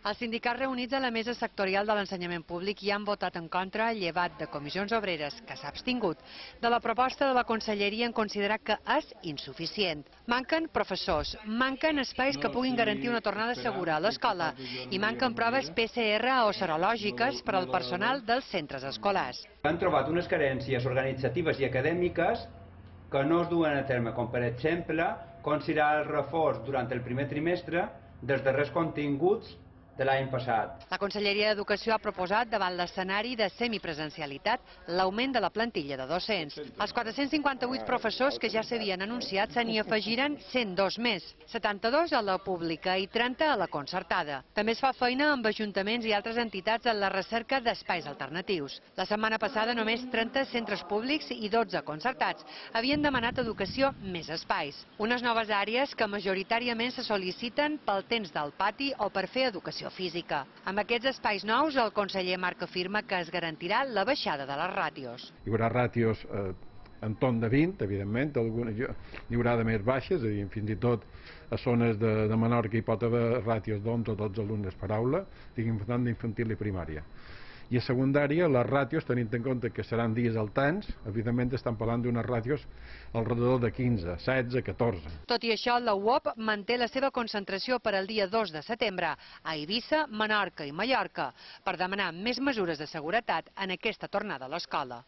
Els sindicats reunits a la mesa sectorial de l'ensenyament públic hi han votat en contra, llevat de comissions obreres, que s'ha abstingut, de la proposta de la Conselleria en considerar que és insuficient. Manquen professors, manquen espais que puguin garantir una tornada segura a l'escola i manquen proves PCR o serològiques per al personal dels centres escolars. Han trobat unes carències organitzatives i acadèmiques que no es duen a terme, com per exemple considerar el reforç durant el primer trimestre dels darrers continguts de l'any passat. La Conselleria d'Educació ha proposat, davant l'escenari de semipresencialitat, l'augment de la plantilla de docents. Els 458 professors que ja s'havien anunciat se n'hi afegiran 102 més, 72 a la pública i 30 a la concertada. També es fa feina amb ajuntaments i altres entitats en la recerca d'espais alternatius. La setmana passada només 30 centres públics i 12 concertats havien demanat educació més espais. Unes noves àrees que majoritàriament se sol·liciten pel temps del pati o per fer educació física. Amb aquests espais nous, el conseller Marc afirma que es garantirà la baixada de les ràtios. Hi haurà ràtios eh, entorn de 20, evidentment, alguna, hi haurà de més baixes, és a dir, fins i tot a zones de, de Menorca hi pot haver ràtios d'11 o 12 alumnes per aula, diguem, tant d'infantil i primària. I a secundària, les ràtios, tenint en compte que seran dies altans, evidentment estan parlant d'unes ràtios al redador de 15, 16, 14. Tot i això, la UOP manté la seva concentració per al dia 2 de setembre a Eivissa, Menorca i Mallorca per demanar més mesures de seguretat en aquesta tornada a l'escola.